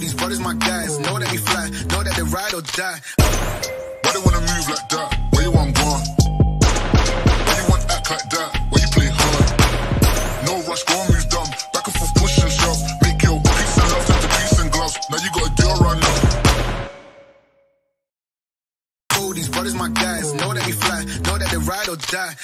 these brothers my guys. Know that we fly, know that they ride or die. Why they wanna move like that? Where you want gone? Why you want act like that? Why you play hard? No rush, go and move dumb. Back and forth, push and shove. Make your peace and love turn to peace and gloves. Now you gotta deal right now. Oh, these brothers my guys. Know that we fly, know that they ride or die.